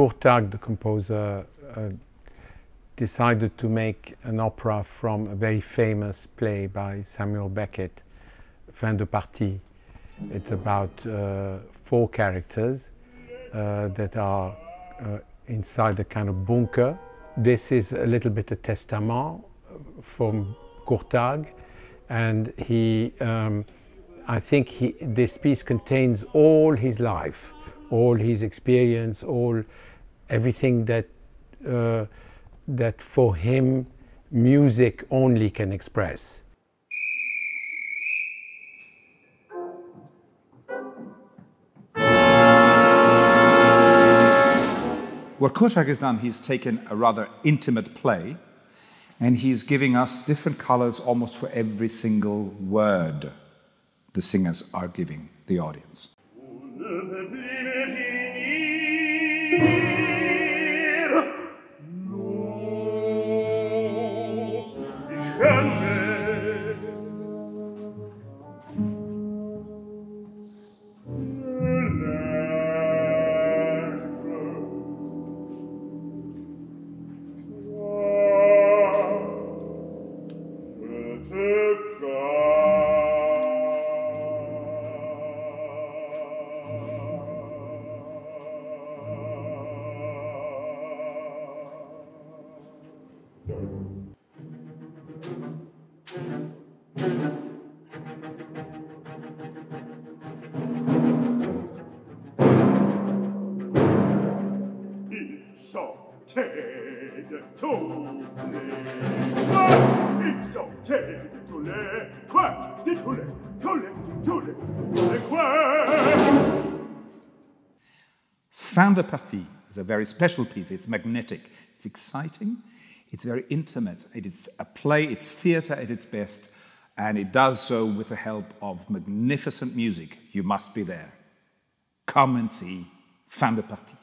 Kurtág, the composer, uh, decided to make an opera from a very famous play by Samuel Beckett, Fin de Partie. It's about uh, four characters uh, that are uh, inside a kind of bunker. This is a little bit a testament from Kurtág, and he, um, I think he, this piece contains all his life, all his experience, all everything that uh, that for him music only can express. Has done, he's taken a rather intimate play and he's giving us different colors almost for every single word the singers are giving the audience per prime vie Fin de Partie is a very special piece. It's magnetic, it's exciting, it's very intimate. It's a play, it's theater at its best, and it does so with the help of magnificent music. You must be there. Come and see Fin de Partie.